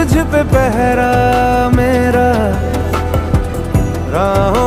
तुझ पे पहरा मेरा। राह